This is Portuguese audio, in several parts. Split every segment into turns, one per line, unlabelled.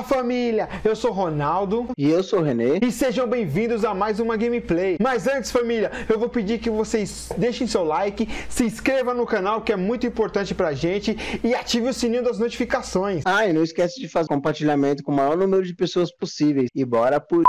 Fala família, eu sou Ronaldo
E eu sou o Renê.
e sejam bem-vindos a mais uma gameplay. Mas antes, família, eu vou pedir que vocês deixem seu like, se inscreva no canal que é muito importante pra gente e ative o sininho das notificações.
Ah, e não esquece de fazer compartilhamento com o maior número de pessoas possíveis. E bora por.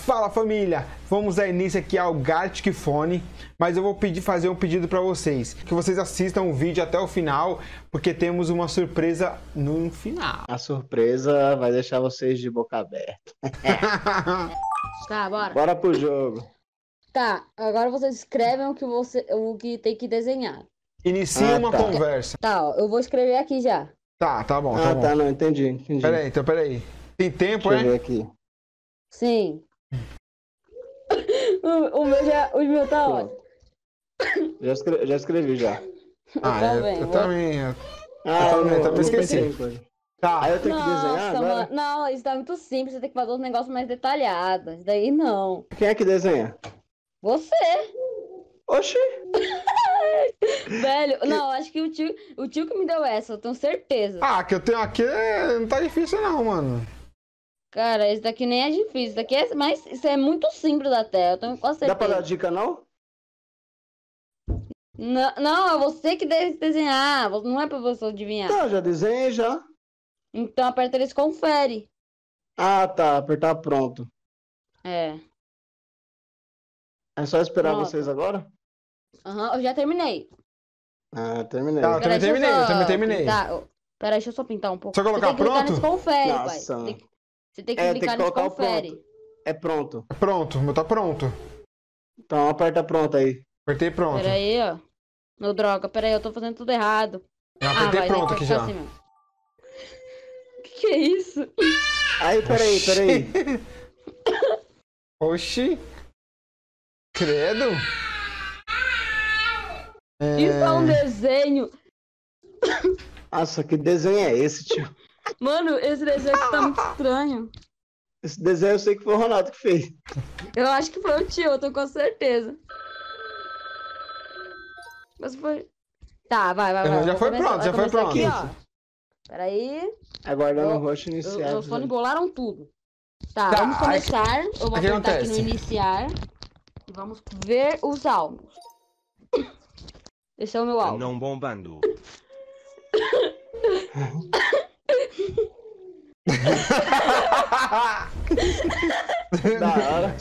Fala família, vamos dar início aqui ao Gartic Fone, mas eu vou pedir fazer um pedido pra vocês, que vocês assistam o vídeo até o final, porque temos uma surpresa no final.
A surpresa vai deixar vocês de boca aberta.
Tá, bora.
Bora pro jogo.
Tá, agora vocês escrevem o que, você, o que tem que desenhar.
Inicie
Ah,
uma
tá.
conversa.
Tá, ó, eu vou escrever aqui já.
Tá, tá bom, tá
Ah,
bom.
tá, não, entendi. entendi.
Peraí, então peraí. Tem tempo,
Deixa eu
é?
ver aqui.
Sim. O, o meu já. O meu tá ótimo.
Já, escre- já escrevi já.
Ah,
Tá
eu,
bem,
eu
vou-
também. eu-
Ah,
também,
não,
também
eu
esqueci. Tá,
Aí eu tenho que desenhar
Nossa,
agora?
mano. Não, isso tá muito simples. Você tem que fazer uns negócios mais detalhados. Isso daí não.
Quem é que desenha?
Você,
Oxi!
velho. Não, acho que o tio, o tio que me deu essa, eu tenho certeza.
Ah, que eu tenho aqui é- não tá difícil não, mano.
Cara, isso daqui nem é difícil. Isso daqui é. Mas isso é muito simples até. Eu tenho quase
Dá pra dar
certeza.
dica, não?
Não, não, é você que deve desenhar. Não é pra você adivinhar.
Tá, já desenhei já.
Então aperta eles confere.
Ah, tá, apertar pronto.
É.
É só esperar
Pronto.
vocês agora?
Aham, eu já terminei.
Ah, terminei.
Tá. Eu também terminei, eu
só
também terminei.
Eu- Peraí, deixa eu só pintar um pouco.
Só colocar
clicar
pronto?
nesse confere, pai.
Nossa.
Você tem que, você tem que
É, tem que
clicar nesse
colocar o
confere.
pronto. É pronto.
Pronto, o meu tá pronto.
Então aperta pronto aí.
Apertei pronto.
Peraí, ó. Meu droga, peraí, eu tô fazendo tudo errado.
Eu
ah,
apertei
vai,
pronto
tem
aqui
que
já.
assim. Que que é isso?
Aí, peraí, peraí.
Oxi. Credo. É,
Isso é um desenho.
Nossa, que desenho é esse, tio?
Mano, esse desenho aqui tá muito estranho.
Esse desenho eu sei que foi o Ronaldo que fez.
Eu acho que foi o tio, eu tô com certeza. Mas foi. Tá, vai, vai, vai.
já foi
começar-
pronto, já foi
começar aqui,
pronto.
ó. Peraí.
Aguardando o roxo
Eu-
iniciar.
Meus fones bolaram tudo. Tá,
Tá,
vamos
aí-
começar. Eu vou
aí
apertar aqui no
acontece?
iniciar. E vamos ver os álbuns. Esse é o meu álbum.
Não bombando.
Da hora.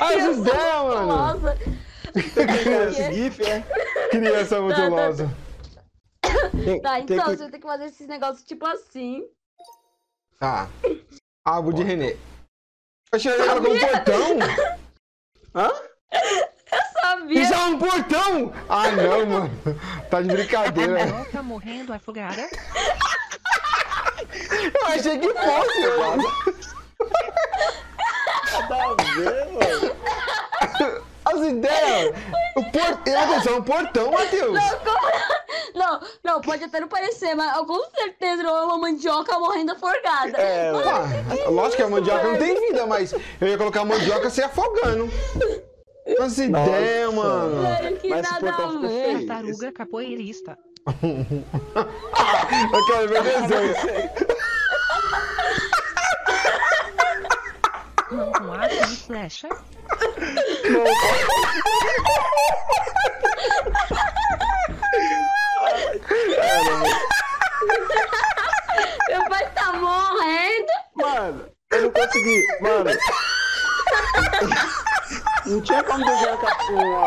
As ideias, mano.
Esse GIF, é.
Criança muito
Tá, tá,
losa.
Tem,
tá,
tem
então
que-
você tem que fazer esses negócios tipo assim.
Tá. Álbum de Renê. Oxe, ele colocou um portão?
Hã?
Sabia?
Isso é um portão? Ah, não, mano. Tá de brincadeira.
Carol tá morrendo afogada.
Eu achei que fosse, mano.
Nada a ver, mano.
As ideias. O portão. Atenção, é um portão, Matheus.
Não, não, pode até não parecer, mas eu com certeza não é uma mandioca morrendo afogada.
É,
Ah, lógico que a mandioca não tem vida, mas eu ia colocar a mandioca se afogando. As ideias, mano.
Velho, que
Mas esse
nada a ver.
Tartaruga capoeirista.
Eu quero ver desenho.
Mão com arco e flecha.
Meu pai tá morrendo.
Mano, eu não consegui. Mano. Não tinha como desenhar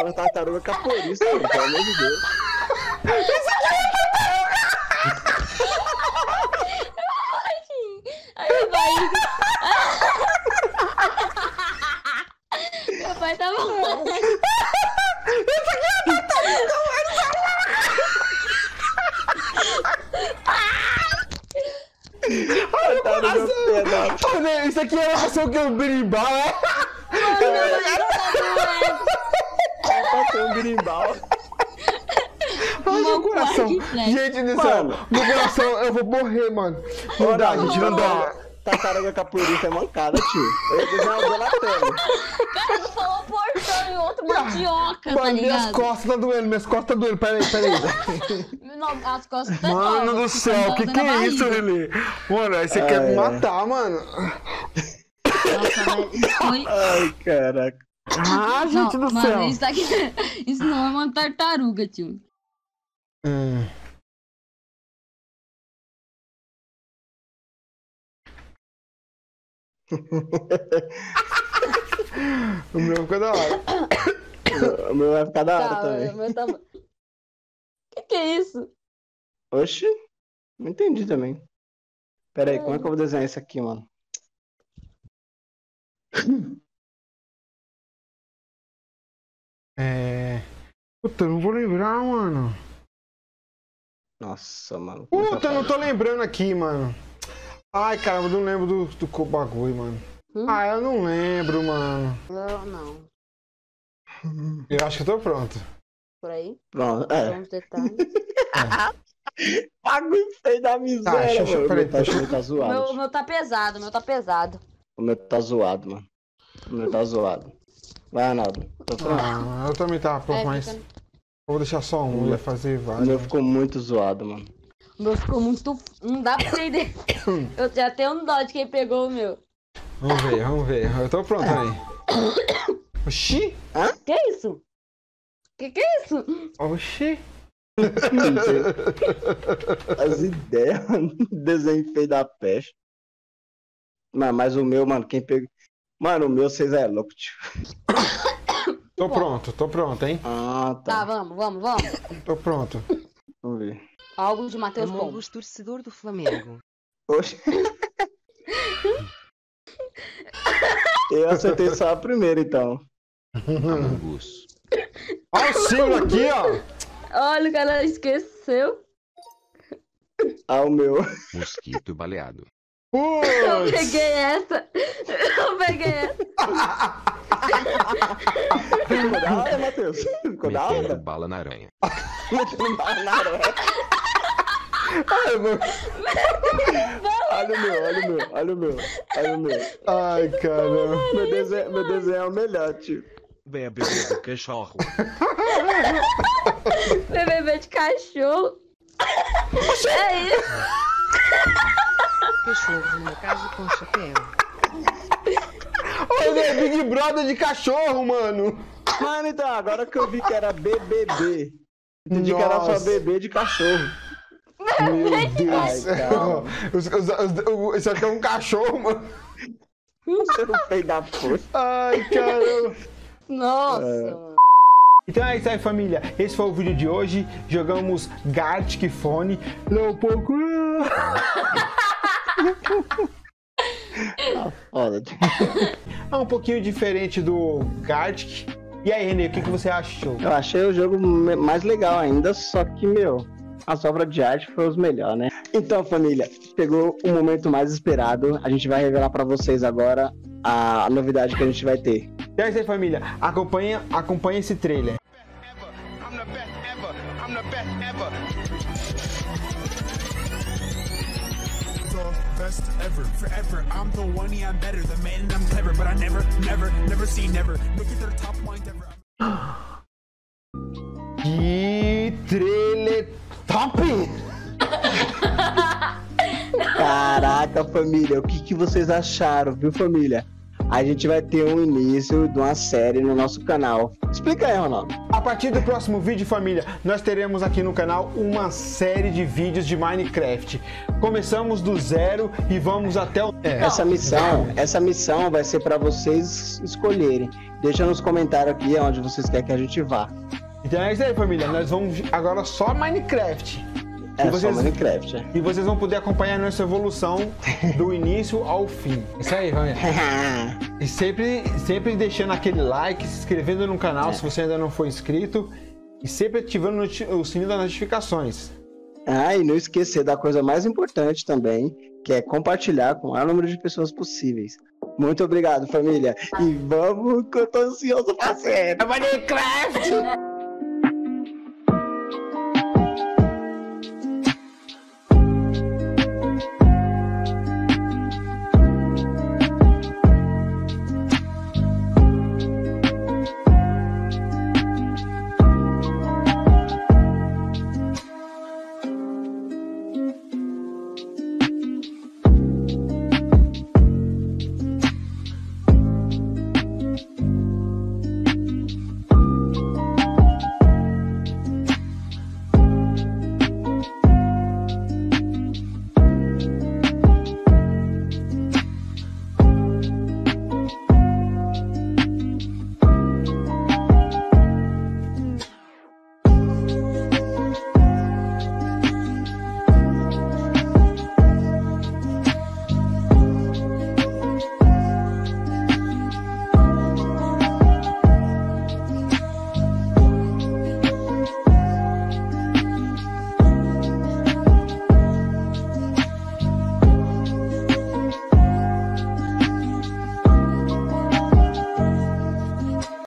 uma tartaruga capoeirista, mano, pelo amor de Deus.
Aí meu pai. Meu pai tá morrendo.
Isso aqui é ação que eu berimbau, é?
Pode ser um birimbau.
Ai, meu
Uma
coração. Gente do céu, meu coração, eu vou morrer, mano. Não dá, gente, não dá.
Tartaruga capoeirista é mancada, tio. Eu ia desenhar o Donatello.
Cara, tu falou portão e o contra mandioca, tá
Mano, minhas
ligado?
costas tá doendo, minhas costas tá doendo. Peraí, peraí.
Não, as costas tá
Mano
doendo,
do céu, que
tá
que
na
é isso,
barriga.
Lili? Mano, aí você quer me
Ai,
matar, mano.
Nossa, velho, isso foi...
Ai, caraca.
Ah,
Não,
gente do
mano,
céu.
isso aqui... Isso não é uma tartaruga, tio.
Hum. O meu ficou da hora.
O meu vai ficar da hora
Tá,
também.
o meu tá... Que que é isso?
Oxi, não entendi também. Pera aí, como é que eu vou desenhar isso aqui, mano?
É. Puta, eu não vou lembrar, mano.
Nossa, mano. é
Puta, eu não tô lembrando aqui, mano. Ai, caramba, eu não lembro do, do bagulho, mano.
Hum?
Ah, eu não lembro, mano.
Não, não.
Eu acho que eu tô pronto.
Por aí,
Pronto, é.
são os detalhes.
Feio da
Tá,
miséria,
deixa eu-
mano. O
peraí,
meu tá,
deixa eu-
o meu tá
O
zoado.
meu, o meu tá pesado, o meu tá pesado.
O meu tá zoado, mano. O meu tá zoado. Vai, Arnaldo. Tô pronto.
Ah, eu também tava pronto,
É,
mas
fica-
vou deixar só um, eu ia fazer
O
vários.
meu ficou muito zoado, mano.
O meu ficou muito. Não dá pra entender. Eu já tenho um dó de quem pegou o meu.
Vamos ver, vamos ver. Eu tô pronto aí. Oxi!
Que é isso? Que que é isso?
Oxi!
As ideias, mano. Desenho feio da peste. Mas, mas o meu, mano, quem pegou. Mano, o meu vocês é louco, tio.
Tô pronto, tô pronto, hein?
Ah,
Tá,
tá.
vamos, vamos, vamos.
Tô pronto.
Vamos ver.
Álbum de Matheus Pombo.
Amongos torcedor do Flamengo.
Oxe. Eu acertei só a primeira, então.
Among-us.
Olha o símbolo aqui, ó!
Olha, o cara esqueceu.
Ah, o meu.
Mosquito baleado.
Eu
Putz!
peguei essa. Eu peguei essa.
Ficou da hora, Matheus? Ficou da hora?
bala na aranha.
Metendo bala na aranha.
Ai, mano.
Olha o meu, olha o meu, olha o meu, olha o meu.
Ai, caramba.
Meu desenho, meu desenho é o melhor, tio.
Bebê do cachorro.
BBB de cachorro. É isso.
Cachorro no caso com chapéu.
Olha, é Big Brother de cachorro, mano!
Mano, então, agora que eu vi que era BBB, entendi que era
Nossa.
só bebê de cachorro.
Meu Deus
Ai,
do céu!
calma.
Os- os- os- o- Isso aqui é um cachorro, mano!
Você não fez da força.
Ai, caramba!
Nossa,
É.
Então é isso aí, família. Esse foi o vídeo de hoje. Jogamos Gartic Fone. Não, pouco.
Olha,
É um pouquinho diferente do Gartic. E aí, Renê, o que, que você achou?
eu achei o jogo mais legal ainda, só que, meu, as obras de arte foram os melhores, né? Então, família, chegou o momento mais esperado. A gente vai revelar pra vocês agora a novidade que a gente vai ter.
Então é isso aí, família. Acompanha, acompanha esse trailer.
Best ever.
Forever. I'm the one, yeah, I'm better. The man, I'm clever, but I never, never, never see never. Make it their top mind ever.
Caraca, família, o que, que vocês acharam, viu, família? A gente vai ter um início de uma série no nosso canal. Explica aí, Ronaldo.
A partir do próximo vídeo, família, nós teremos aqui no canal uma série de vídeos de Minecraft. Começamos do zero e vamos até o. É.
Essa missão, essa missão vai ser pra vocês escolherem. Deixa nos comentários aqui onde vocês querem que a gente vá.
Então é isso aí, família. Nós vamos agora só Minecraft.
É
E vocês-
só Minecraft. é.
E vocês vão poder acompanhar nossa evolução do início ao fim. Isso aí, família. E sempre, sempre deixando aquele like, se inscrevendo no canal se você ainda não for inscrito. E sempre ativando o sininho das notificações.
ah, e não esquecer da coisa mais importante também, que é compartilhar com o maior número de pessoas possíveis. Muito obrigado, família. E vamos, que eu tô ansioso pra série.
Minecraft!